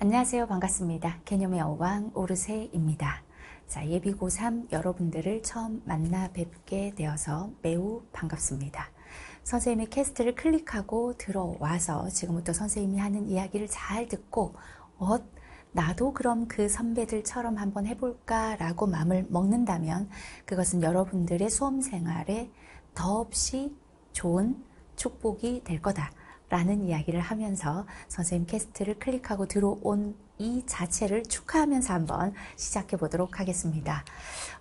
안녕하세요. 반갑습니다. 개념의 어왕 오르세입니다. 자, 예비 고3 여러분들을 처음 만나 뵙게 되어서 매우 반갑습니다. 선생님의 캐스트를 클릭하고 들어와서 지금부터 선생님이 하는 이야기를 잘 듣고 어, 나도 그럼 그 선배들처럼 한번 해볼까라고 마음을 먹는다면 그것은 여러분들의 수험 생활에 더없이 좋은 축복이 될 거다. 라는 이야기를 하면서 선생님 캐스트를 클릭하고 들어온 이 자체를 축하하면서 한번 시작해 보도록 하겠습니다.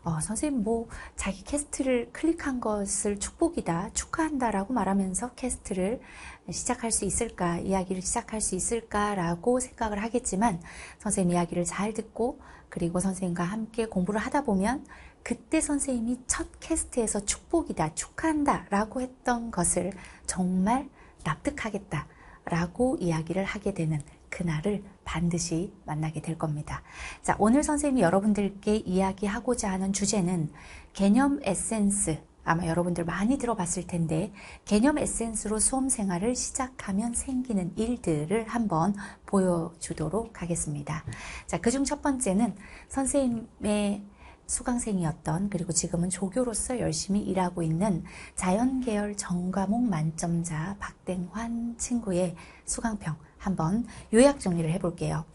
어, 선생님 뭐 자기 캐스트를 클릭한 것을 축복이다, 축하한다라고 말하면서 캐스트를 시작할 수 있을까, 이야기를 시작할 수 있을까라고 생각을 하겠지만 선생님 이야기를 잘 듣고 그리고 선생님과 함께 공부를 하다 보면 그때 선생님이 첫 캐스트에서 축복이다, 축하한다 라고 했던 것을 정말 납득하겠다 라고 이야기를 하게 되는 그날을 반드시 만나게 될 겁니다. 자, 오늘 선생님이 여러분들께 이야기하고자 하는 주제는 개념 에센스. 아마 여러분들 많이 들어봤을 텐데, 개념 에센스로 수험 생활을 시작하면 생기는 일들을 한번 보여주도록 하겠습니다. 자, 그중 첫 번째는 선생님의 수강생이었던 그리고 지금은 조교로서 열심히 일하고 있는 자연계열 전과목 만점자 박땡환 친구의 수강평 한번 요약 정리를 해볼게요.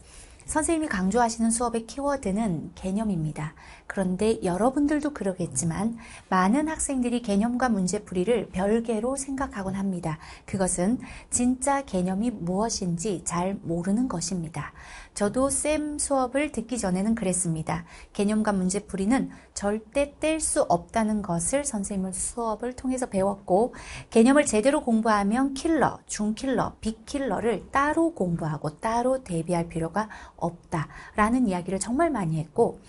선생님이 강조하시는 수업의 키워드는 개념입니다. 그런데 여러분들도 그러겠지만 많은 학생들이 개념과 문제풀이를 별개로 생각하곤 합니다. 그것은 진짜 개념이 무엇인지 잘 모르는 것입니다. 저도 쌤 수업을 듣기 전에는 그랬습니다. 개념과 문제풀이는 절대 뗄 수 없다는 것을 선생님 수업을 통해서 배웠고 개념을 제대로 공부하면 킬러, 중킬러, 빅킬러를 따로 공부하고 따로 대비할 필요가 없다라는 이야기를 정말 많이 했고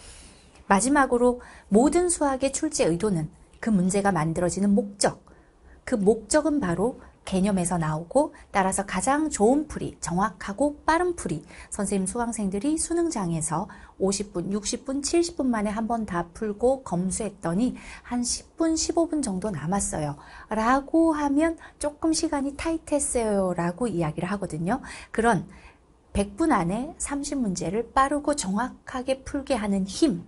마지막으로 모든 수학의 출제 의도는 그 문제가 만들어지는 목적, 그 목적은 바로 개념에서 나오고 따라서 가장 좋은 풀이, 정확하고 빠른 풀이 선생님 수강생들이 수능장에서 50분, 60분, 70분 만에 한 번 다 풀고 검수했더니 한 10분, 15분 정도 남았어요. 라고 하면 조금 시간이 타이트했어요. 라고 이야기를 하거든요. 그런 100분 안에 30문제를 빠르고 정확하게 풀게 하는 힘,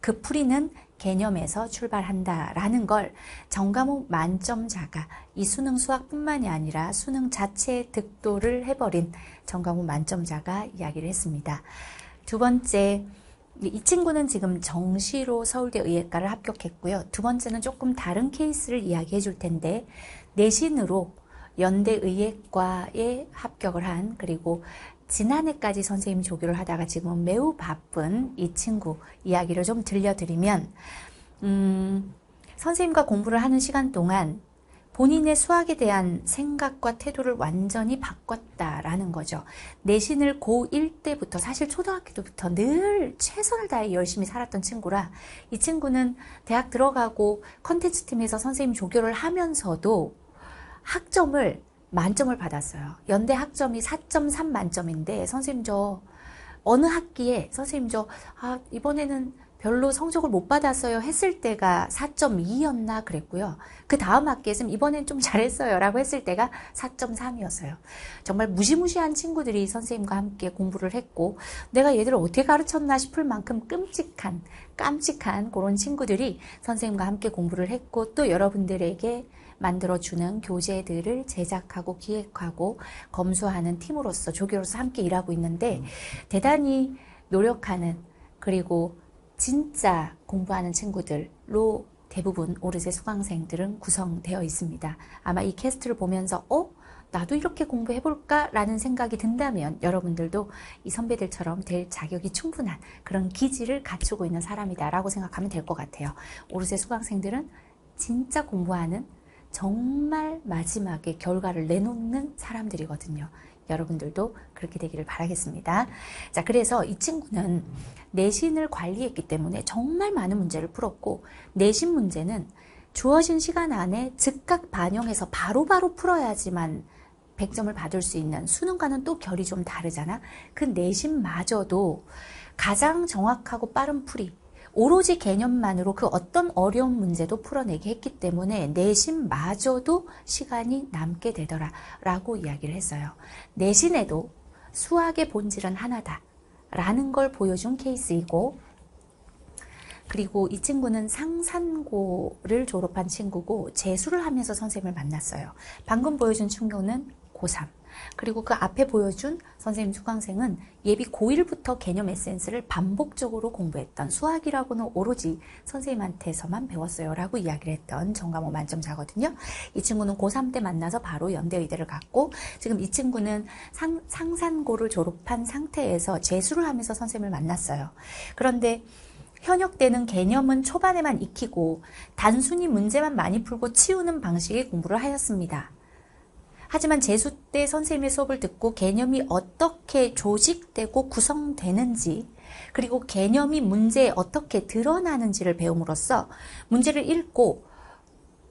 그 풀이는 개념에서 출발한다라는 걸 정과목 만점자가 이 수능 수학뿐만이 아니라 수능 자체에 득도를 해버린 정과목 만점자가 이야기를 했습니다. 두 번째, 이 친구는 지금 정시로 서울대 의예과를 합격했고요. 두 번째는 조금 다른 케이스를 이야기해 줄 텐데 내신으로 연대 의예과에 합격을 한 그리고 지난해까지 선생님 조교를 하다가 지금은 매우 바쁜 이 친구 이야기를 좀 들려드리면, 음, 선생님과 공부를 하는 시간 동안 본인의 수학에 대한 생각과 태도를 완전히 바꿨다라는 거죠. 내신을 고1 때부터 사실 초등학교 때부터 늘 최선을 다해 열심히 살았던 친구라 이 친구는 대학 들어가고 컨텐츠 팀에서 선생님 조교를 하면서도 학점을 만점을 받았어요. 연대 학점이 4.3 만점인데 선생님 저 어느 학기에 선생님 저 아, 이번에는 별로 성적을 못 받았어요 했을 때가 4.2였나 그랬고요. 그 다음 학기에는 이번엔 좀 잘했어요 라고 했을 때가 4.3이었어요. 정말 무시무시한 친구들이 선생님과 함께 공부를 했고 내가 얘들을 어떻게 가르쳤나 싶을 만큼 끔찍한 깜찍한 그런 친구들이 선생님과 함께 공부를 했고 또 여러분들에게 만들어주는 교재들을 제작하고 기획하고 검수하는 팀으로서 조교로서 함께 일하고 있는데 대단히 노력하는 그리고 진짜 공부하는 친구들로 대부분 오르세 수강생들은 구성되어 있습니다. 아마 이 캐스트를 보면서 어? 나도 이렇게 공부해볼까? 라는 생각이 든다면 여러분들도 이 선배들처럼 될 자격이 충분한 그런 기질을 갖추고 있는 사람이다 라고 생각하면 될 것 같아요. 오르세 수강생들은 진짜 공부하는 정말 마지막에 결과를 내놓는 사람들이거든요. 여러분들도 그렇게 되기를 바라겠습니다. 자, 그래서 이 친구는 내신을 관리했기 때문에 정말 많은 문제를 풀었고, 내신 문제는 주어진 시간 안에 즉각 반영해서 바로바로 바로 풀어야지만 100점을 받을 수 있는 수능과는 또 결이 좀 다르잖아. 그 내신마저도 가장 정확하고 빠른 풀이, 오로지 개념만으로 그 어떤 어려운 문제도 풀어내게 했기 때문에 내신마저도 시간이 남게 되더라 라고 이야기를 했어요. 내신에도 수학의 본질은 하나다. 라는 걸 보여준 케이스이고 그리고 이 친구는 상산고를 졸업한 친구고 재수를 하면서 선생님을 만났어요. 방금 보여준 친구는 고3. 그리고 그 앞에 보여준 선생님 수강생은 예비 고1부터 개념 에센스를 반복적으로 공부했던 수학이라고는 오로지 선생님한테서만 배웠어요 라고 이야기를 했던 전과목 만점자거든요. 이 친구는 고3 때 만나서 바로 연대의대를 갔고 지금 이 친구는 상, 상산고를 졸업한 상태에서 재수를 하면서 선생님을 만났어요. 그런데 현역 때는 개념은 초반에만 익히고 단순히 문제만 많이 풀고 치우는 방식의 공부를 하였습니다. 하지만 재수 때 선생님의 수업을 듣고 개념이 어떻게 조직되고 구성되는지 그리고 개념이 문제에 어떻게 드러나는지를 배움으로써 문제를 읽고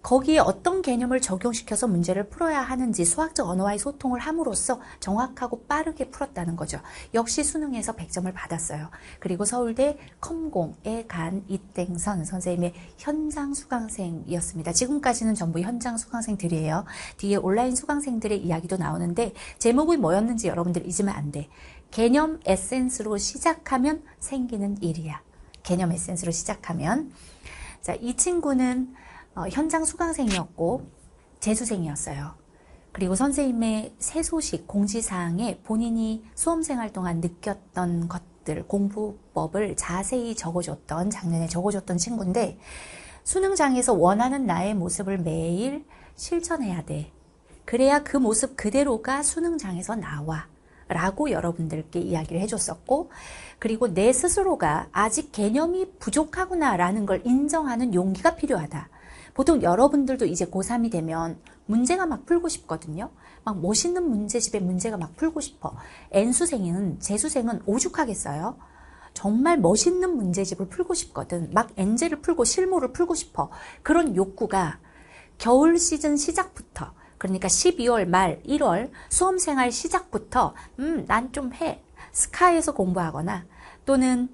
거기에 어떤 개념을 적용시켜서 문제를 풀어야 하는지 수학적 언어와의 소통을 함으로써 정확하고 빠르게 풀었다는 거죠. 역시 수능에서 100점을 받았어요. 그리고 서울대 컴공에 간 이땡선 선생님의 현장 수강생이었습니다. 지금까지는 전부 현장 수강생들이에요. 뒤에 온라인 수강생들의 이야기도 나오는데 제목이 뭐였는지 여러분들 잊으면 안 돼. 개념 에센스로 시작하면 생기는 일이야. 개념 에센스로 시작하면 자, 이 친구는 어, 현장 수강생이었고 재수생이었어요. 그리고 선생님의 새 소식 공지사항에 본인이 수험생활 동안 느꼈던 것들 공부법을 자세히 적어줬던 작년에 적어줬던 친구인데 수능장에서 원하는 나의 모습을 매일 실천해야 돼. 그래야 그 모습 그대로가 수능장에서 나와. 라고 여러분들께 이야기를 해줬었고, 그리고 내 스스로가 아직 개념이 부족하구나 라는 걸 인정하는 용기가 필요하다. 보통 여러분들도 이제 고3이 되면 문제가 막 풀고 싶거든요. 막 멋있는 문제집에 문제가 막 풀고 싶어. N수생은, 재수생은 오죽하겠어요? 정말 멋있는 문제집을 풀고 싶거든. 막 엔젤을 풀고 실무를 풀고 싶어. 그런 욕구가 겨울 시즌 시작부터 그러니까 12월 말 1월 수험생활 시작부터 음, 난 좀 해. 스카에서 공부하거나 또는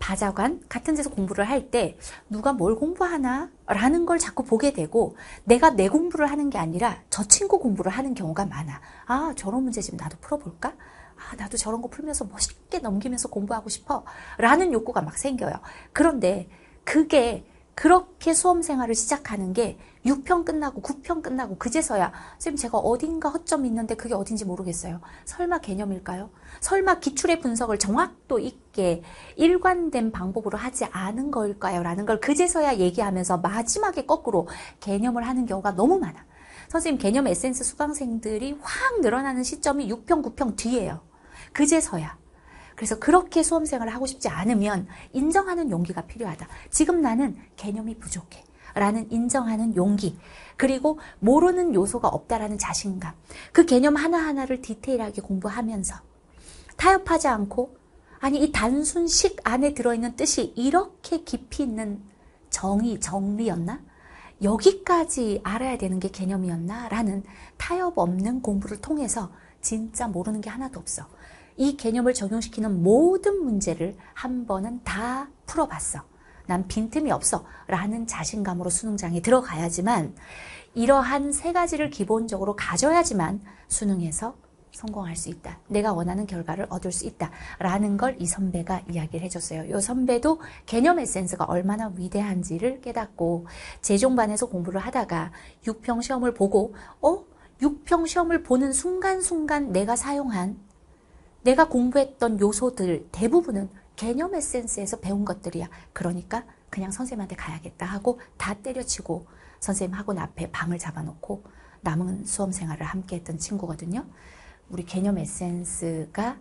바자관 같은 데서 공부를 할 때 누가 뭘 공부하나 라는 걸 자꾸 보게 되고 내가 내 공부를 하는 게 아니라 저 친구 공부를 하는 경우가 많아. 아, 저런 문제 지금 나도 풀어볼까? 아, 나도 저런 거 풀면서 멋있게 넘기면서 공부하고 싶어. 라는 욕구가 막 생겨요. 그런데 그게 그렇게 수험 생활을 시작하는 게 6편 끝나고 9편 끝나고 그제서야 쌤 제가 어딘가 허점이 있는데 그게 어딘지 모르겠어요. 설마 개념일까요? 설마 기출의 분석을 정확도 있게 일관된 방법으로 하지 않은 걸까요? 라는 걸 그제서야 얘기하면서 마지막에 거꾸로 개념을 하는 경우가 너무 많아. 선생님 개념 에센스 수강생들이 확 늘어나는 시점이 6편, 9편 뒤에요. 그제서야. 그래서 그렇게 수험생활을 하고 싶지 않으면 인정하는 용기가 필요하다. 지금 나는 개념이 부족해. 라는 인정하는 용기. 그리고 모르는 요소가 없다라는 자신감. 그 개념 하나하나를 디테일하게 공부하면서 타협하지 않고 아니 이 단순 식 안에 들어있는 뜻이 이렇게 깊이 있는 정의, 정리였나? 여기까지 알아야 되는 게 개념이었나? 라는 타협 없는 공부를 통해서 진짜 모르는 게 하나도 없어. 이 개념을 적용시키는 모든 문제를 한 번은 다 풀어봤어. 난 빈틈이 없어. 라는 자신감으로 수능장에 들어가야지만 이러한 세 가지를 기본적으로 가져야지만 수능에서 성공할 수 있다. 내가 원하는 결과를 얻을 수 있다. 라는 걸 이 선배가 이야기를 해줬어요. 이 선배도 개념 에센스가 얼마나 위대한지를 깨닫고 재종반에서 공부를 하다가 6평 시험을 보고 어? 6평 시험을 보는 순간순간 내가 사용한 내가 공부했던 요소들 대부분은 개념 에센스에서 배운 것들이야. 그러니까 그냥 선생님한테 가야겠다 하고 다 때려치고 선생님 학원 앞에 방을 잡아놓고 남은 수험 생활을 함께 했던 친구거든요. 우리 개념 에센스가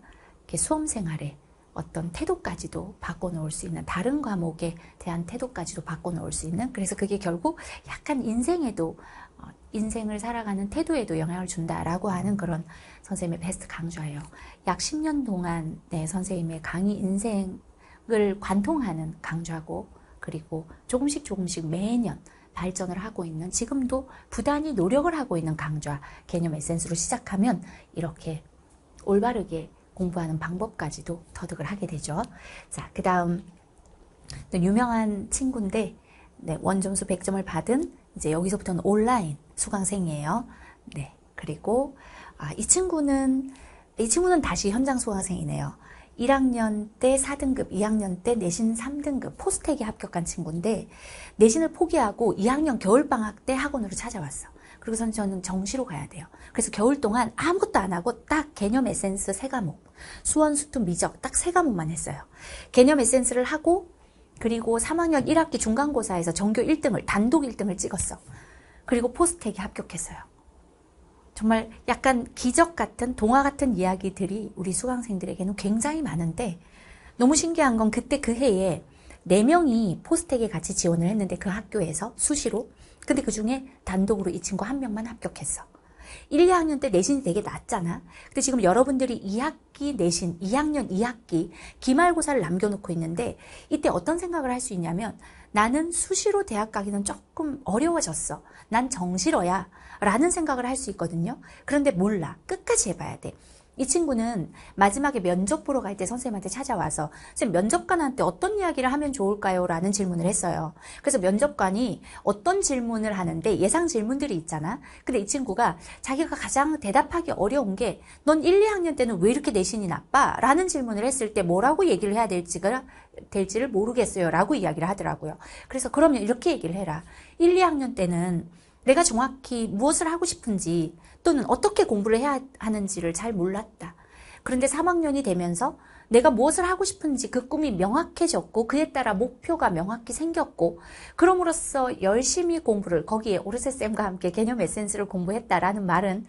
수험 생활에 어떤 태도까지도 바꿔놓을 수 있는 다른 과목에 대한 태도까지도 바꿔놓을 수 있는 그래서 그게 결국 약간 인생에도 어, 인생을 살아가는 태도에도 영향을 준다라고 하는 그런 선생님의 베스트 강좌예요. 약 10년 동안 네, 선생님의 강의 인생을 관통하는 강좌고 그리고 조금씩 조금씩 매년 발전을 하고 있는 지금도 부단히 노력을 하고 있는 강좌 개념 에센스로 시작하면 이렇게 올바르게 공부하는 방법까지도 터득을 하게 되죠. 자, 그 다음 유명한 친구인데 네, 원점수 100점을 받은 이제 여기서부터는 온라인 수강생이에요. 네, 그리고 아, 이 친구는 이 친구는 다시 현장 수강생이네요. 1학년 때 4등급, 2학년 때 내신 3등급 포스텍에 합격한 친구인데 내신을 포기하고 2학년 겨울방학 때 학원으로 찾아왔어. 그리고선 저는 정시로 가야 돼요. 그래서 겨울 동안 아무것도 안 하고 딱 개념 에센스 세 과목, 수원, 수투, 미적 딱 세 과목만 했어요. 개념 에센스를 하고 그리고 3학년 1학기 중간고사에서 전교 1등을 단독 1등을 찍었어. 그리고 포스텍에 합격했어요. 정말 약간 기적 같은 동화 같은 이야기들이 우리 수강생들에게는 굉장히 많은데 너무 신기한 건 그때 그 해에 4명이 포스텍에 같이 지원을 했는데 그 학교에서 수시로 근데 그 중에 단독으로 이 친구 한 명만 합격했어. 1, 2학년 때 내신이 되게 낮잖아. 근데 지금 여러분들이 2학기 내신, 2학년 2학기 기말고사를 남겨놓고 있는데 이때 어떤 생각을 할 수 있냐면 나는 수시로 대학 가기는 조금 어려워졌어. 난 정시러야. 라는 생각을 할 수 있거든요. 그런데 몰라. 끝까지 해봐야 돼. 이 친구는 마지막에 면접 보러 갈 때 선생님한테 찾아와서 선생님 면접관한테 어떤 이야기를 하면 좋을까요? 라는 질문을 했어요. 그래서 면접관이 어떤 질문을 하는데 예상 질문들이 있잖아. 근데 이 친구가 자기가 가장 대답하기 어려운 게 넌 1, 2학년 때는 왜 이렇게 내신이 나빠? 라는 질문을 했을 때 뭐라고 얘기를 해야 될지가 될지를 모르겠어요. 라고 이야기를 하더라고요. 그래서 그러면 이렇게 얘기를 해라. 1, 2학년 때는 내가 정확히 무엇을 하고 싶은지 또는 어떻게 공부를 해야 하는지를 잘 몰랐다. 그런데 3학년이 되면서 내가 무엇을 하고 싶은지 그 꿈이 명확해졌고 그에 따라 목표가 명확히 생겼고 그럼으로써 열심히 공부를 거기에 오르세 쌤과 함께 개념 에센스를 공부했다라는 말은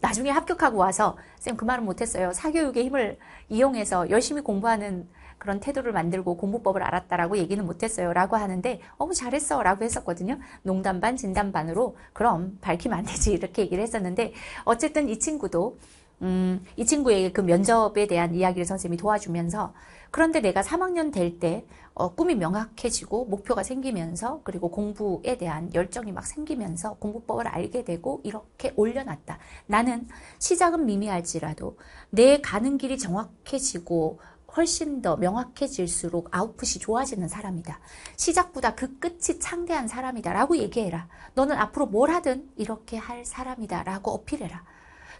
나중에 합격하고 와서 쌤 그 말은 못했어요. 사교육의 힘을 이용해서 열심히 공부하는 그런 태도를 만들고 공부법을 알았다라고 얘기는 못했어요. 라고 하는데, 어우, 잘했어. 라고 했었거든요. 농담 반, 진담 반으로, 그럼 밝히면 안 되지. 이렇게 얘기를 했었는데, 어쨌든 이 친구도, 음, 이 친구에게 그 면접에 대한 이야기를 선생님이 도와주면서, 그런데 내가 3학년 될 때, 어, 꿈이 명확해지고, 목표가 생기면서, 그리고 공부에 대한 열정이 막 생기면서, 공부법을 알게 되고, 이렇게 올려놨다. 나는 시작은 미미할지라도, 내 가는 길이 정확해지고, 훨씬 더 명확해질수록 아웃풋이 좋아지는 사람이다. 시작보다 그 끝이 창대한 사람이다. 라고 얘기해라. 너는 앞으로 뭘 하든 이렇게 할 사람이다. 라고 어필해라.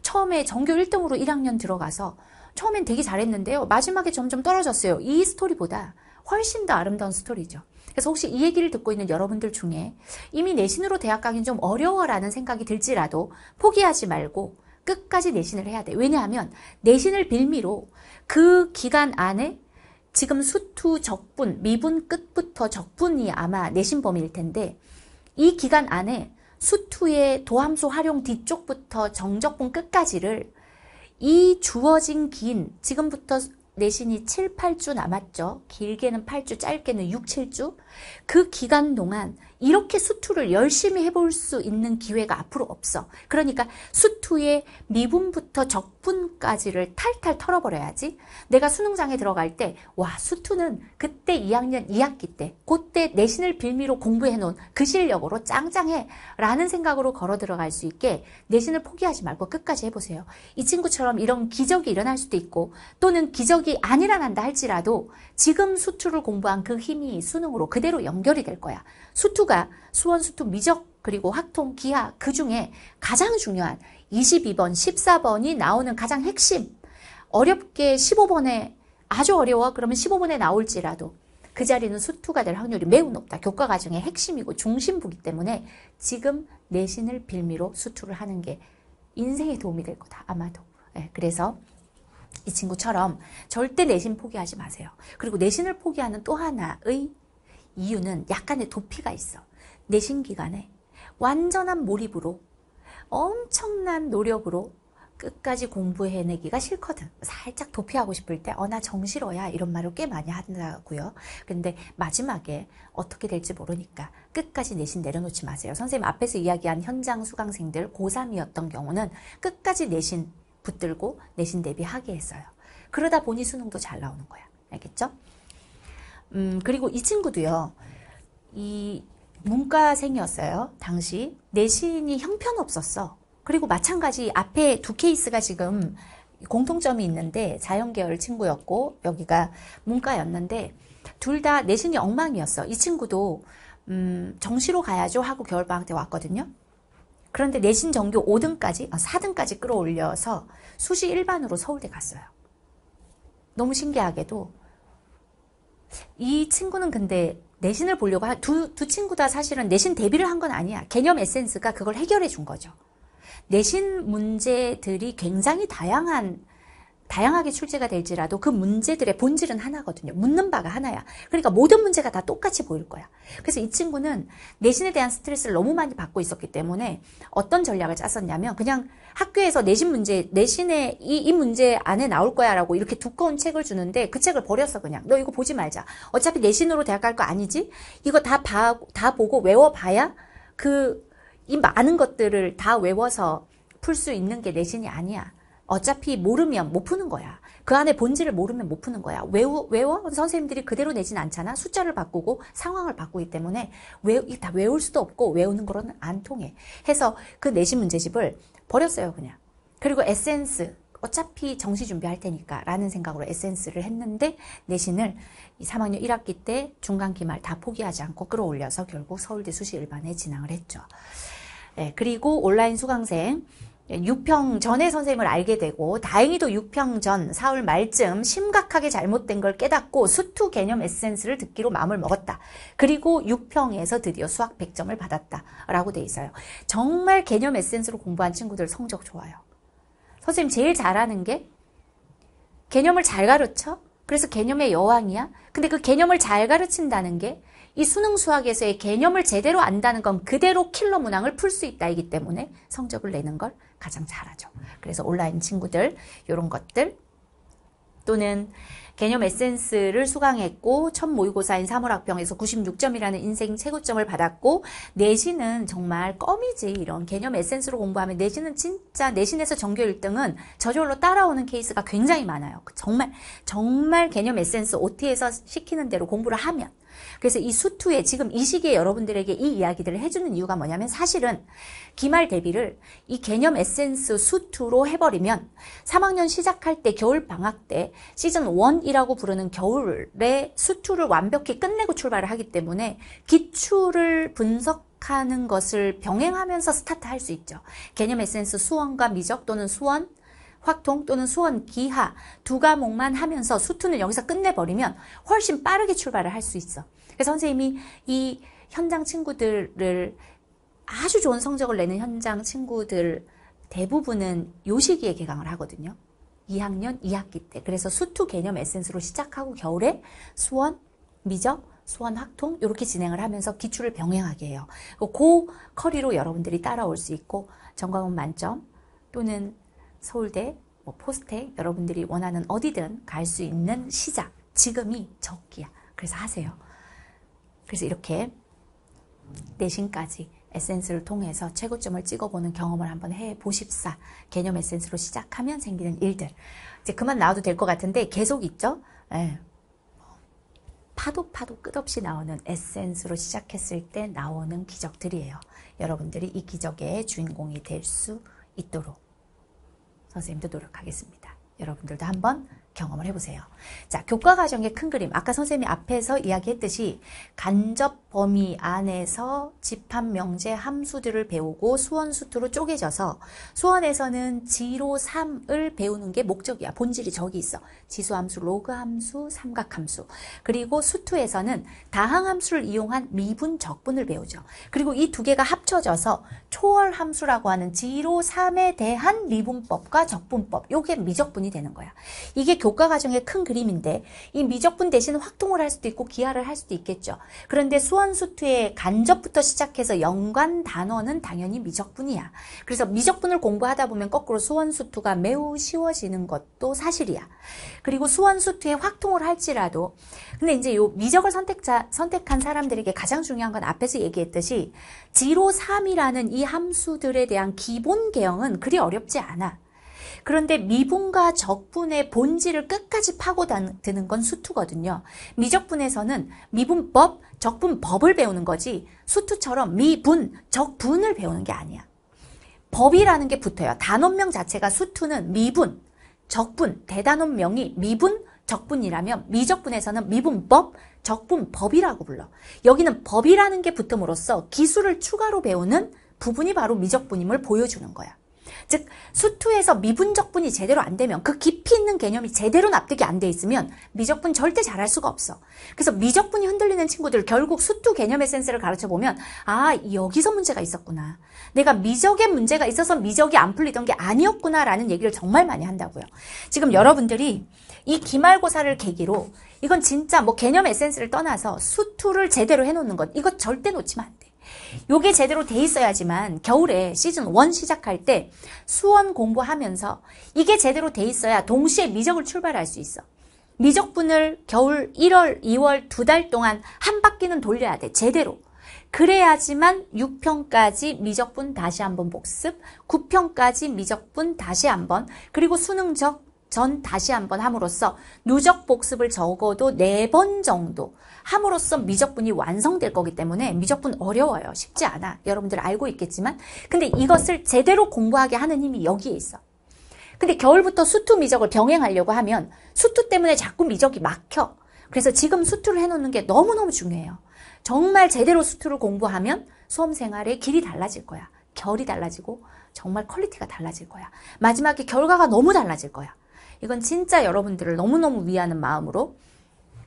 처음에 전교 1등으로 1학년 들어가서 처음엔 되게 잘했는데요. 마지막에 점점 떨어졌어요. 이 스토리보다 훨씬 더 아름다운 스토리죠. 그래서 혹시 이 얘기를 듣고 있는 여러분들 중에 이미 내신으로 대학 가긴 좀 어려워라는 생각이 들지라도 포기하지 말고 끝까지 내신을 해야 돼. 왜냐하면 내신을 빌미로 그 기간 안에 지금 수투 적분, 미분 끝부터 적분이 아마 내신 범위일 텐데 이 기간 안에 수투의 도함수 활용 뒤쪽부터 정적분 끝까지를 이 주어진 긴 지금부터 내신이 7, 8주 남았죠. 길게는 8주, 짧게는 6, 7주. 그 기간 동안 이렇게 수투를 열심히 해볼 수 있는 기회가 앞으로 없어. 그러니까 수투의 미분부터 적분까지를 탈탈 털어버려야지. 내가 수능장에 들어갈 때, 와, 수투는 그때 2학년 2학기 때, 그때 내신을 빌미로 공부해 놓은 그 실력으로 짱짱해. 라는 생각으로 걸어 들어갈 수 있게 내신을 포기하지 말고 끝까지 해보세요. 이 친구처럼 이런 기적이 일어날 수도 있고, 또는 기적이 안 일어난다 할지라도 지금 수투를 공부한 그 힘이 수능으로 그대로 연결이 될 거야. 수투 가 수원 수투 미적 그리고 학통 기하 그 중에 가장 중요한 22번, 14번이 나오는 가장 핵심 어렵게 15번에 아주 어려워 그러면 15번에 나올지라도 그 자리는 수투가 될 확률이 매우 높다. 교과 과정의 핵심이고 중심부기 때문에 지금 내신을 빌미로 수투를 하는 게 인생에 도움이 될 거다. 아마도. 네, 그래서 이 친구처럼 절대 내신 포기하지 마세요. 그리고 내신을 포기하는 또 하나의 이유는 약간의 도피가 있어. 내신 기간에 완전한 몰입으로 엄청난 노력으로 끝까지 공부해내기가 싫거든. 살짝 도피하고 싶을 때, 어, 나 정실어야. 이런 말을 꽤 많이 한다고요. 근데 마지막에 어떻게 될지 모르니까 끝까지 내신 내려놓지 마세요. 선생님 앞에서 이야기한 현장 수강생들 고3이었던 경우는 끝까지 내신 붙들고 내신 대비하게 했어요. 그러다 보니 수능도 잘 나오는 거야. 알겠죠? 음, 그리고 이 친구도요, 이 문과생이었어요. 당시. 내신이 형편없었어. 그리고 마찬가지 앞에 두 케이스가 지금 공통점이 있는데 자연계열 친구였고 여기가 문과였는데 둘 다 내신이 엉망이었어. 이 친구도 음, 정시로 가야죠 하고 겨울방학 때 왔거든요. 그런데 내신 전교 5등까지, 4등까지 아, 끌어올려서 수시 일반으로 서울대 갔어요. 너무 신기하게도 이 친구는 근데 내신을 보려고 두, 두 친구 다 사실은 내신 대비를 한 건 아니야. 개념 에센스가 그걸 해결해 준 거죠. 내신 문제들이 굉장히 다양한 다양하게 출제가 될지라도 그 문제들의 본질은 하나거든요. 묻는 바가 하나야. 그러니까 모든 문제가 다 똑같이 보일 거야. 그래서 이 친구는 내신에 대한 스트레스를 너무 많이 받고 있었기 때문에 어떤 전략을 짰었냐면 그냥 학교에서 내신 문제, 내신에 이, 이 문제 안에 나올 거야 라고 이렇게 두꺼운 책을 주는데 그 책을 버렸어 그냥. 너 이거 보지 말자. 어차피 내신으로 대학 갈 거 아니지? 이거 다 봐, 다 보고 외워봐야 그 이 많은 것들을 다 외워서 풀 수 있는 게 내신이 아니야. 어차피 모르면 못 푸는 거야. 그 안에 본질을 모르면 못 푸는 거야. 외우, 외워? 선생님들이 그대로 내진 않잖아. 숫자를 바꾸고 상황을 바꾸기 때문에 외, 다 외울 수도 없고 외우는 거로는 안 통해. 해서 그 내신 문제집을 버렸어요, 그냥. 그리고 에센스. 어차피 정시 준비할 테니까 라는 생각으로 에센스를 했는데 내신을 3학년 1학기 때 중간 기말 다 포기하지 않고 끌어올려서 결국 서울대 수시 일반에 진학을 했죠. 네, 그리고 온라인 수강생 6평 전에 선생님을 알게 되고 다행히도 6평 전 사흘 말쯤 심각하게 잘못된 걸 깨닫고 수투 개념 에센스를 듣기로 마음을 먹었다. 그리고 6평에서 드디어 수학 100점을 받았다. 라고 돼 있어요. 정말 개념 에센스로 공부한 친구들 성적 좋아요. 선생님 제일 잘하는 게 개념을 잘 가르쳐? 그래서 개념의 여왕이야? 근데 그 개념을 잘 가르친다는 게 이 수능 수학에서의 개념을 제대로 안다는 건 그대로 킬러 문항을 풀 수 있다이기 때문에 성적을 내는 걸 가장 잘하죠. 그래서 온라인 친구들 이런 것들 또는 개념 에센스를 수강했고 첫 모의고사인 3월 학평에서 96점이라는 인생 최고점을 받았고 내신은 정말 껌이지 이런 개념 에센스로 공부하면 내신은 진짜 내신에서 전교 1등은 저절로 따라오는 케이스가 굉장히 많아요. 정말 정말 개념 에센스 OT에서 시키는 대로 공부를 하면 그래서 이 수투에 지금 이 시기에 여러분들에게 이 이야기들을 해주는 이유가 뭐냐면 사실은 기말 대비를 이 개념 에센스 수투로 해버리면 3학년 시작할 때 겨울 방학 때 시즌 1이라고 부르는 겨울에 수투를 완벽히 끝내고 출발을 하기 때문에 기출을 분석 하는 것을 병행하면서 스타트 할 수 있죠. 개념 에센스 수원과 미적 또는 수원 확통 또는 수원 기하 두 과목만 하면서 수투는 여기서 끝내버리면 훨씬 빠르게 출발을 할 수 있어. 그래서 선생님이 이 현장 친구들을 아주 좋은 성적을 내는 현장 친구들 대부분은 요 시기에 개강을 하거든요. 2학년 2학기 때. 그래서 수투 개념 에센스로 시작하고 겨울에 수원, 미적, 수원 학통 이렇게 진행을 하면서 기출을 병행하게 해요. 그 커리로 여러분들이 따라올 수 있고 전과목 만점 또는 서울대, 뭐 포스텍 여러분들이 원하는 어디든 갈 수 있는 시작 지금이 적기야. 그래서 하세요. 그래서 이렇게 내신까지 에센스를 통해서 최고점을 찍어보는 경험을 한번 해보십사. 개념 에센스로 시작하면 생기는 일들. 이제 그만 나와도 될 것 같은데 계속 있죠? 네. 파도 파도 끝없이 나오는 에센스로 시작했을 때 나오는 기적들이에요. 여러분들이 이 기적의 주인공이 될 수 있도록 선생님도 노력하겠습니다. 여러분들도 한번 경험을 해보세요. 자, 교과 과정의 큰 그림. 아까 선생님이 앞에서 이야기했듯이 간접 범위 안에서 집합 명제 함수들을 배우고 수원 수투로 쪼개져서 수원에서는 지로 3을 배우는 게 목적이야. 본질이 저기 있어. 지수 함수, 로그 함수, 삼각 함수. 그리고 수투에서는 다항 함수를 이용한 미분, 적분을 배우죠. 그리고 이 두 개가 합쳐져서 초월 함수라고 하는 지로 3에 대한 미분법과 적분법. 요게 미적분이 되는 거야. 이게 교과 과정의 큰 그림인데 이 미적분 대신 확통을 할 수도 있고 기하를 할 수도 있겠죠. 그런데 수원 수투의 간접부터 시작해서 연관 단어는 당연히 미적분이야. 그래서 미적분을 공부하다 보면 거꾸로 수원수투가 매우 쉬워지는 것도 사실이야. 그리고 수원수투의 확통을 할지라도 근데 이제 요 미적을 선택자 선택한 사람들에게 가장 중요한 건 앞에서 얘기했듯이 지로 3이라는 이 함수들에 대한 기본 개형은 그리 어렵지 않아. 그런데 미분과 적분의 본질을 끝까지 파고드는 건 수투거든요. 미적분에서는 미분법, 적분법을 배우는 거지 수투처럼 미분, 적분을 배우는 게 아니야. 법이라는 게 붙어요. 단원명 자체가 수투는 미분, 적분, 대단원명이 미분, 적분이라면 미적분에서는 미분법, 적분법이라고 불러. 여기는 법이라는 게 붙음으로써 기술을 추가로 배우는 부분이 바로 미적분임을 보여주는 거야. 즉 수투에서 미분적분이 제대로 안 되면 그 깊이 있는 개념이 제대로 납득이 안 돼 있으면 미적분 절대 잘할 수가 없어. 그래서 미적분이 흔들리는 친구들 결국 수투 개념의 센스를 가르쳐 보면 아 여기서 문제가 있었구나. 내가 미적의 문제가 있어서 미적이 안 풀리던 게 아니었구나라는 얘기를 정말 많이 한다고요. 지금 여러분들이 이 기말고사를 계기로 이건 진짜 뭐 개념 에센스를 떠나서 수투를 제대로 해놓는 것 이거 절대 놓치면 안 돼. 요게 제대로 돼 있어야지만 겨울에 시즌 1 시작할 때 수원 공부하면서 이게 제대로 돼 있어야 동시에 미적을 출발할 수 있어. 미적분을 겨울 1월, 2월 두 달 동안 한 바퀴는 돌려야 돼. 제대로. 그래야지만 6편까지 미적분 다시 한번 복습, 9편까지 미적분 다시 한번, 그리고 수능적 전 다시 한번 함으로써 누적 복습을 적어도 4번 정도 함으로써 미적분이 완성될 거기 때문에 미적분 어려워요. 쉽지 않아. 여러분들 알고 있겠지만. 근데 이것을 제대로 공부하게 하는 힘이 여기에 있어. 근데 겨울부터 수투 미적을 병행하려고 하면 수투 때문에 자꾸 미적이 막혀. 그래서 지금 수투를 해놓는 게 너무너무 중요해요. 정말 제대로 수투를 공부하면 수험 생활의 길이 달라질 거야. 결이 달라지고 정말 quality가 달라질 거야. 마지막에 결과가 너무 달라질 거야. 이건 진짜 여러분들을 너무너무 위하는 마음으로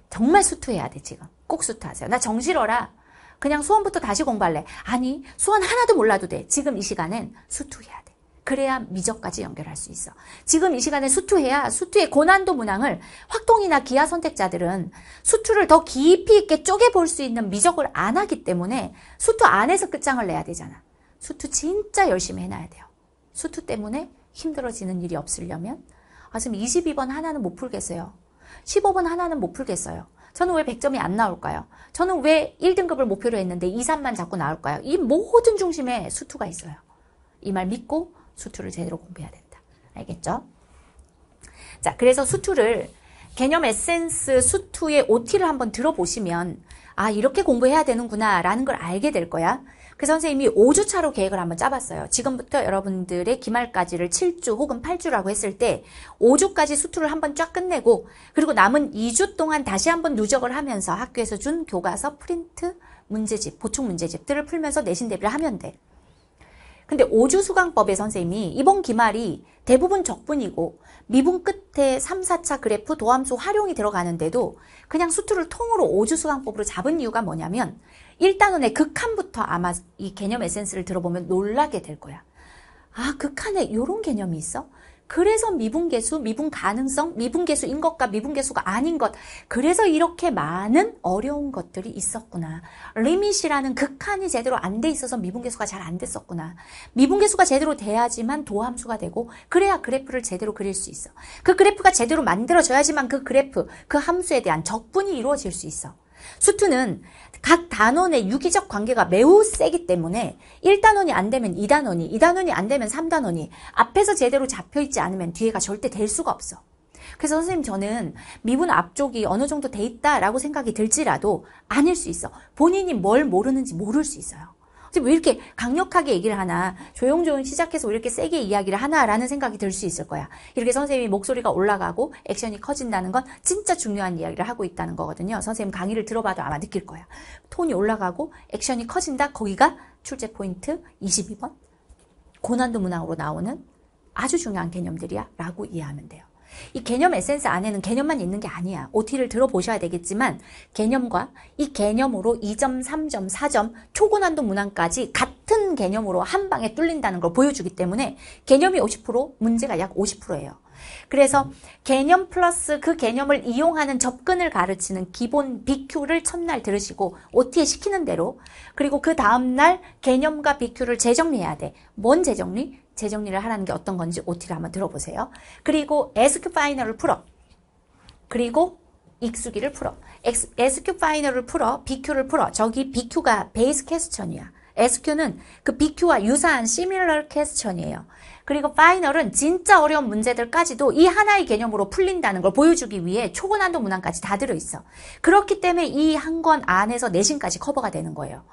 정말 수투해야 돼, 지금. 꼭 수투하세요. 나 정실어라. 그냥 수원부터 다시 공부할래. 아니, 수원 하나도 몰라도 돼. 지금 이 시간엔 수투해야 돼. 그래야 미적까지 연결할 수 있어. 지금 이 시간에 수투해야 수투의 고난도 문항을 확동이나 기하 선택자들은 수투를 더 깊이 있게 쪼개볼 수 있는 미적을 안 하기 때문에 수투 안에서 끝장을 내야 되잖아. 수투 진짜 열심히 해놔야 돼요. 수투 때문에 힘들어지는 일이 없으려면 아, 지금 22번 하나는 못 풀겠어요. 15번 하나는 못 풀겠어요. 저는 왜 100점이 안 나올까요? 저는 왜 1등급을 목표로 했는데 2, 3만 자꾸 나올까요? 이 모든 중심에 수투가 있어요. 이 말 믿고 수투를 제대로 공부해야 된다. 알겠죠? 자, 그래서 수투를 개념 에센스 수투의 OT를 한번 들어보시면 아, 이렇게 공부해야 되는구나 라는 걸 알게 될 거야. 그 선생님이 5주차로 계획을 한번 짜봤어요. 지금부터 여러분들의 기말까지를 7주 혹은 8주라고 했을 때 5주까지 수투를 한번 쫙 끝내고 그리고 남은 2주 동안 다시 한번 누적을 하면서 학교에서 준 교과서 프린트 문제집, 보충 문제집들을 풀면서 내신 대비를 하면 돼. 근데 5주 수강법의 선생님이 이번 기말이 대부분 적분이고 미분 끝에 3, 4차 그래프 도함수 활용이 들어가는데도 그냥 수투를 통으로 5주 수강법으로 잡은 이유가 뭐냐면 1단원의 극한부터 아마 이 개념 에센스를 들어보면 놀라게 될 거야. 아, 극한에 이런 개념이 있어? 그래서 미분계수, 미분 가능성, 미분계수인 것과 미분계수가 아닌 것. 그래서 이렇게 많은 어려운 것들이 있었구나. limit이라는 극한이 제대로 안 돼 있어서 미분계수가 잘 안 됐었구나. 미분계수가 제대로 돼야지만 도함수가 되고 그래야 그래프를 제대로 그릴 수 있어. 그 그래프가 제대로 만들어져야지만 그 그래프, 그 함수에 대한 적분이 이루어질 수 있어. 수투는 각 단원의 유기적 관계가 매우 세기 때문에 1단원이 안 되면 2단원이, 2단원이 안 되면 3단원이 앞에서 제대로 잡혀있지 않으면 뒤에가 절대 될 수가 없어. 그래서 선생님 저는 미분 앞쪽이 어느 정도 돼 있다라고 생각이 들지라도 아닐 수 있어. 본인이 뭘 모르는지 모를 수 있어요. 왜 이렇게 강력하게 얘기를 하나 조용조용 시작해서 왜 이렇게 세게 이야기를 하나라는 생각이 들 수 있을 거야. 이렇게 선생님이 목소리가 올라가고 액션이 커진다는 건 진짜 중요한 이야기를 하고 있다는 거거든요. 선생님 강의를 들어봐도 아마 느낄 거야. 톤이 올라가고 액션이 커진다. 거기가 출제 포인트 22번 고난도 문항으로 나오는 아주 중요한 개념들이야 라고 이해하면 돼요. 이 개념 에센스 안에는 개념만 있는 게 아니야. OT를 들어보셔야 되겠지만 개념과 이 개념으로 2점, 3점, 4점, 초고난도 문항까지 같은 개념으로 한 방에 뚫린다는 걸 보여주기 때문에 개념이 50%, 문제가 약 50%예요. 그래서 개념 플러스 그 개념을 이용하는 접근을 가르치는 기본 BQ를 첫날 들으시고 OT에 시키는 대로 그리고 그 다음날 개념과 BQ를 재정리해야 돼. 뭔 재정리? 재정리를 하라는 게 어떤 건지 OT를 한번 들어보세요. 그리고 SQ 파이널을 풀어. 그리고 익수기를 풀어. SQ 파이널을 풀어. BQ를 풀어. 저기 BQ가 베이스 캐스천이야. SQ는 그 BQ와 유사한 시밀러 캐스천이에요. 그리고 파이널은 진짜 어려운 문제들까지도 이 하나의 개념으로 풀린다는 걸 보여주기 위해 초고난도 문항까지 다 들어있어. 그렇기 때문에 이 한 권 안에서 내신까지 커버가 되는 거예요.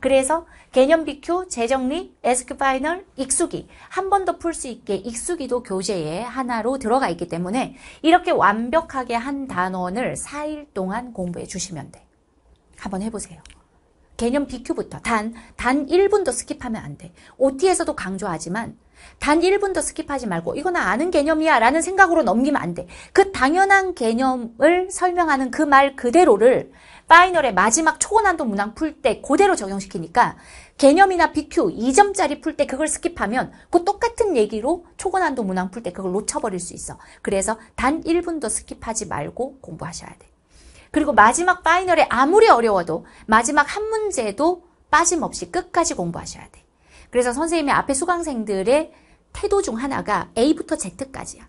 그래서 개념 BQ, 재정리, SQ final, 익숙이 한번 더 풀 수 있게 익숙이도 교재에 하나로 들어가 있기 때문에 이렇게 완벽하게 한 단원을 4일 동안 공부해 주시면 돼. 한번 해보세요. 개념 BQ부터 단, 단 1분도 skip하면 안 돼. OT에서도 강조하지만 단 1분도 skip하지 말고 이거 나 아는 개념이야 라는 생각으로 넘기면 안 돼. 그 당연한 개념을 설명하는 그 말 그대로를 final의 마지막 초고난도 문항 풀 때 그대로 적용시키니까 개념이나 BQ 2점짜리 풀 때 그걸 skip하면 그 똑같은 얘기로 초고난도 문항 풀 때 그걸 놓쳐버릴 수 있어. 그래서 단 1분도 skip하지 말고 공부하셔야 돼. 그리고 마지막 final에 아무리 어려워도 마지막 한 문제도 빠짐없이 끝까지 공부하셔야 돼. 그래서 선생님이 앞에 수강생들의 태도 중 하나가 A부터 Z까지야.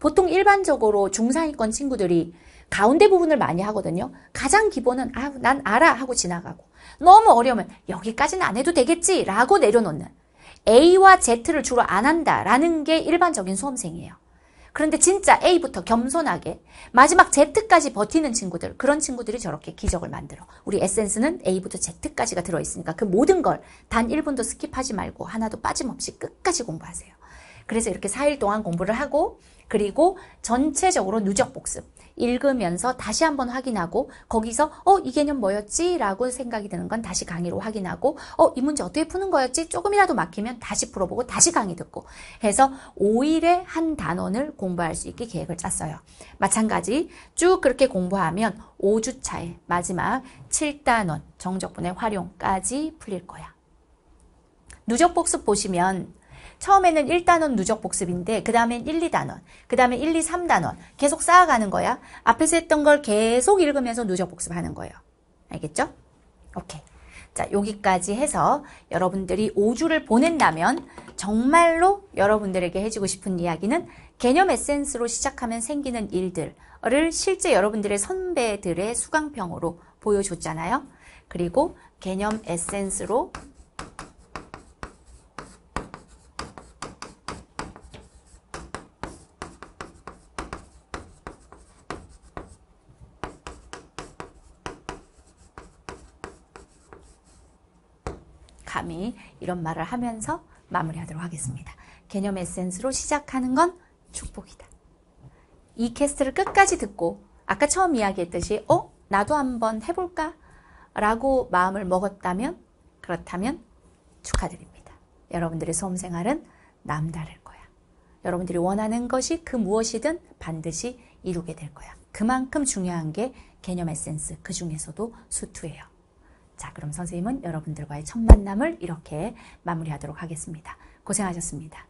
보통 일반적으로 중상위권 친구들이 가운데 부분을 많이 하거든요. 가장 기본은 아, 난 알아 하고 지나가고 너무 어려우면 여기까지는 안 해도 되겠지 라고 내려놓는 A와 Z를 주로 안 한다라는 게 일반적인 수험생이에요. 그런데 진짜 A부터 겸손하게 마지막 Z까지 버티는 친구들 그런 친구들이 저렇게 기적을 만들어. 우리 에센스는 A부터 Z까지가 들어있으니까 그 모든 걸 단 1분도 skip하지 말고 하나도 빠짐없이 끝까지 공부하세요. 그래서 이렇게 4일 동안 공부를 하고 그리고 전체적으로 누적 복습. 읽으면서 다시 한번 확인하고 거기서 어, 이 개념 뭐였지? 라고 생각이 드는 건 다시 강의로 확인하고 어, 이 문제 어떻게 푸는 거였지? 조금이라도 막히면 다시 풀어보고 다시 강의 듣고 해서 5일에 한 단원을 공부할 수 있게 계획을 짰어요. 마찬가지 쭉 그렇게 공부하면 5주 차에 마지막 7단원 정적분의 활용까지 풀릴 거야. 누적 복습 보시면 처음에는 1단원 누적 복습인데 그 다음엔 1, 2단원, 그 다음에 1, 2, 3단원 계속 쌓아가는 거야. 앞에서 했던 걸 계속 읽으면서 누적 복습하는 거예요. 알겠죠? 오케이. 자, 여기까지 해서 여러분들이 5주를 보낸다면 정말로 여러분들에게 해주고 싶은 이야기는 개념 에센스로 시작하면 생기는 일들을 실제 여러분들의 선배들의 수강평으로 보여줬잖아요. 그리고 개념 에센스로 감히 이런 말을 하면서 마무리하도록 하겠습니다. 개념 에센스로 시작하는 건 축복이다. 이 캐스트를 끝까지 듣고 아까 처음 이야기했듯이 어? 나도 한번 해볼까? 라고 마음을 먹었다면 그렇다면 축하드립니다. 여러분들의 수험생활은 남다를 거야. 여러분들이 원하는 것이 그 무엇이든 반드시 이루게 될 거야. 그만큼 중요한 게 개념 에센스 그 중에서도 수투예요. 자, 그럼 선생님은 여러분들과의 첫 만남을 이렇게 마무리하도록 하겠습니다. 고생하셨습니다.